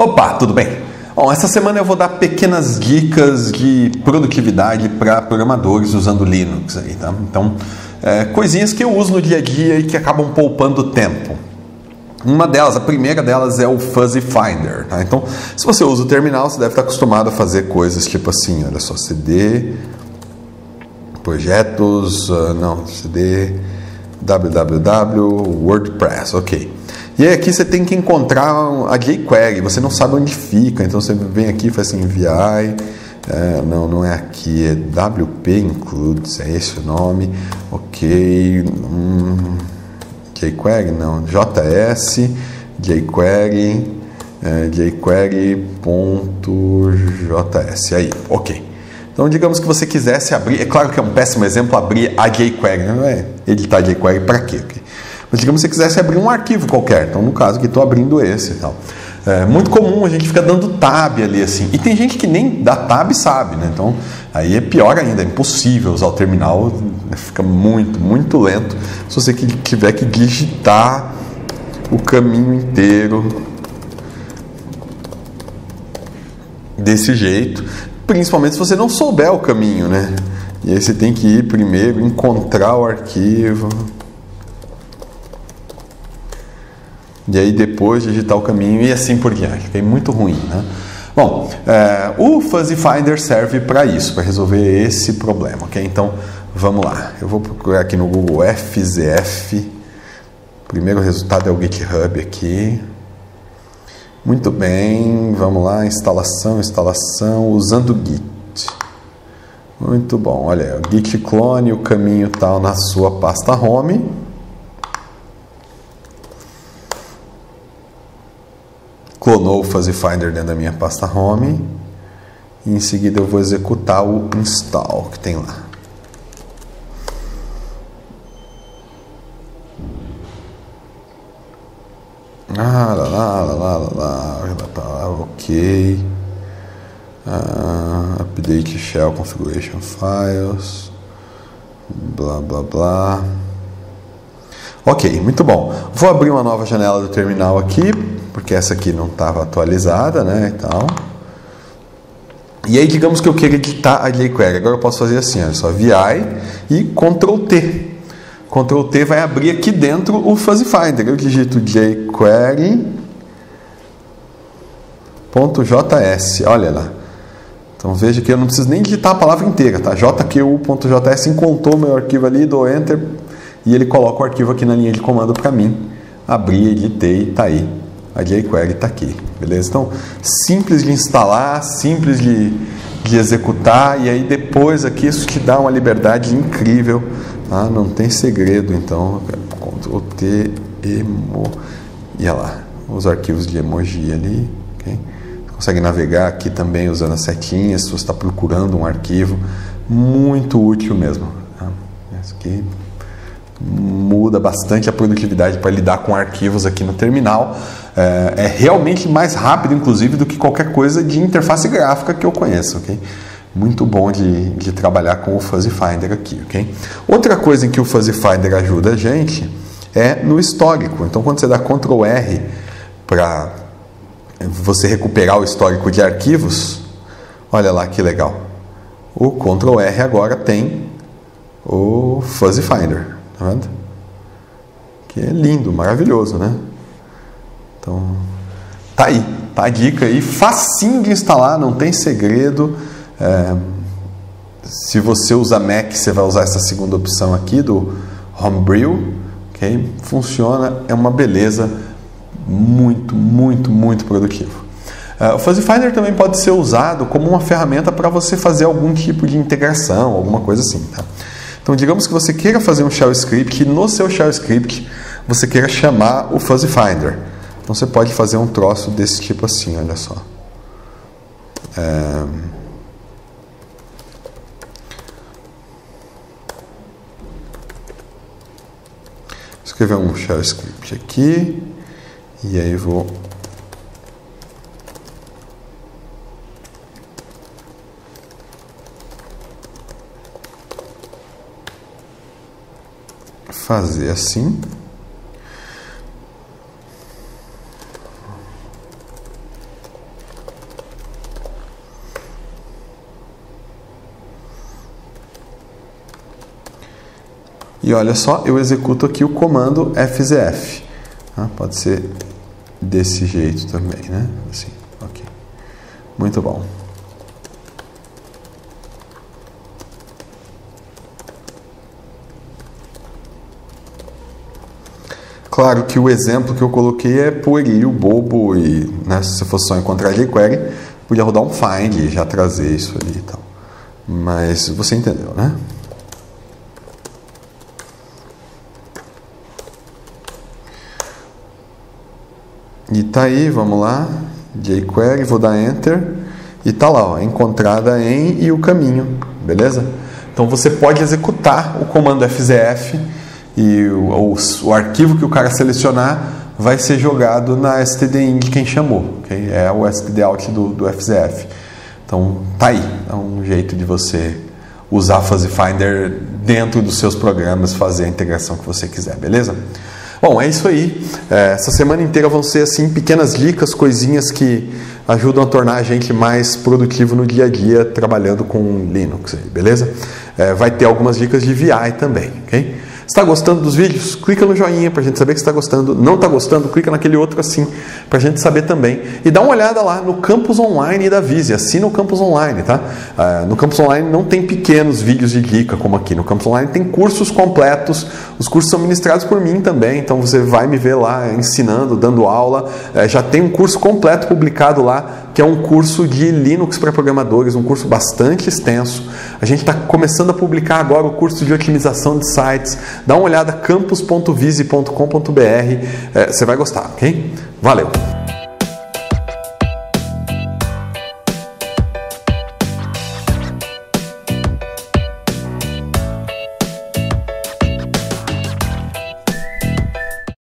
Opa, tudo bem? Bom, essa semana eu vou dar pequenas dicas de produtividade para programadores usando Linux. Aí, tá? Então, é, coisinhas que eu uso no dia a dia e que acabam poupando tempo. Uma delas, a primeira delas é o Fuzzy Finder. Tá? Então, se você usa o terminal, você deve estar acostumado a fazer coisas tipo assim, olha só, CD, projetos, uh, não, CD, www, WordPress, ok. E aí aqui você tem que encontrar a jQuery, você não sabe onde fica, então você vem aqui e faz assim, VI, é, não, não é aqui, é WP Includes, é esse o nome, ok, hum, jQuery, não, JS, jQuery, é, jQuery.js, aí, ok. Então, digamos que você quisesse abrir, é claro que é um péssimo exemplo abrir a jQuery, não é editar jQuery para quê? Okay? Mas digamos que você quisesse abrir um arquivo qualquer. Então, no caso aqui, estou abrindo esse e tal. É muito comum a gente fica dando tab ali assim. E tem gente que nem dá tab sabe, né? Então, aí é pior ainda, é impossível usar o terminal, né? fica muito, muito lento. Se você tiver que digitar o caminho inteiro desse jeito, principalmente se você não souber o caminho, né? E aí você tem que ir primeiro, encontrar o arquivo. E aí depois digitar o caminho e assim por diante. Fiquei muito ruim, né? Bom, é, o Fuzzy Finder serve para isso, para resolver esse problema, ok? Então, vamos lá. Eu vou procurar aqui no Google FZF. O primeiro resultado é o GitHub aqui. Muito bem, vamos lá, instalação, instalação, usando Git. Muito bom, olha, o Git clone, o caminho está na sua pasta home. Clonou o Fuzzy Finder dentro da minha pasta home e em seguida eu vou executar o install que tem lá. Ah, lá, lá, lá, lá, lá, lá, ok. Uh, update shell configuration files. Blá, blá, blá. Ok, muito bom. Vou abrir uma nova janela do terminal aqui porque essa aqui não estava atualizada, né, e tal. E aí, digamos que eu queira editar a jQuery. Agora eu posso fazer assim, olha só, VI e Ctrl T. Ctrl T vai abrir aqui dentro o Fuzzy Finder. Eu digito jQuery.js, olha lá. Então veja que eu não preciso nem digitar a palavra inteira, tá? jqu.js encontrou meu arquivo ali, dou Enter e ele coloca o arquivo aqui na linha de comando para mim. Abri, editei, tá aí a jQuery está aqui, beleza? Então, simples de instalar, simples de, de executar, e aí depois aqui isso te dá uma liberdade incrível, tá? não tem segredo, então, Ctrl T, emo, e olha lá, os arquivos de emoji ali, ok? Você consegue navegar aqui também usando as setinhas, se você está procurando um arquivo, muito útil mesmo. Tá? Aqui muda bastante a produtividade para lidar com arquivos aqui no terminal. É, é, realmente mais rápido, inclusive, do que qualquer coisa de interface gráfica que eu conheço, ok? Muito bom de, de trabalhar com o Fuzzy Finder aqui, ok? Outra coisa em que o Fuzzy Finder ajuda a gente é no histórico. Então, quando você dá Ctrl R para você recuperar o histórico de arquivos, olha lá que legal. O Ctrl R agora tem o Fuzzy Finder. Tá vendo? Que é lindo, maravilhoso, né? Então, tá aí, tá a dica aí, facinho de instalar, não tem segredo. É, se você usa Mac, você vai usar essa segunda opção aqui do Homebrew, ok? Funciona, é uma beleza, muito, muito, muito produtivo. Uh, o Fuzzy Finder também pode ser usado como uma ferramenta para você fazer algum tipo de integração, alguma coisa assim, tá? Então, digamos que você queira fazer um shell script e no seu shell script você queira chamar o Fuzzy Finder. Então, você pode fazer um troço desse tipo assim, olha só. É... Escrever um shell script aqui e aí vou fazer assim. E olha só, eu executo aqui o comando FZF. Ah, tá? pode ser desse jeito também, né? Assim, ok. Muito bom. Claro que o exemplo que eu coloquei é puerilho, bobo e né, se fosse só encontrar jQuery, podia rodar um find e já trazer isso ali e tal. Mas você entendeu, né? E tá aí, vamos lá, jQuery, vou dar Enter e tá lá, ó, encontrada em e o caminho, beleza? Então você pode executar o comando FZF e o, o, o, arquivo que o cara selecionar vai ser jogado na stdin de quem chamou, okay? é o stdout do, do FZF. Então tá aí, é um jeito de você usar Fuzzy Finder dentro dos seus programas, fazer a integração que você quiser, beleza? Bom, é isso aí. É, essa semana inteira vão ser assim pequenas dicas, coisinhas que ajudam a tornar a gente mais produtivo no dia a dia trabalhando com Linux, beleza? É, vai ter algumas dicas de VI também, ok? Está gostando dos vídeos? Clica no joinha para a gente saber que está gostando. Não está gostando? Clica naquele outro assim para a gente saber também. E dá uma olhada lá no campus online da Vise. Assina o campus online, tá? Uh, no campus online não tem pequenos vídeos de dica como aqui. No campus online tem cursos completos. Os cursos são ministrados por mim também. Então você vai me ver lá ensinando, dando aula. Uh, já tem um curso completo publicado lá que é um curso de Linux para programadores, um curso bastante extenso. A gente está começando a publicar agora o curso de otimização de sites. Dá uma olhada campus.vise.com.br, é, você vai gostar, ok? Valeu!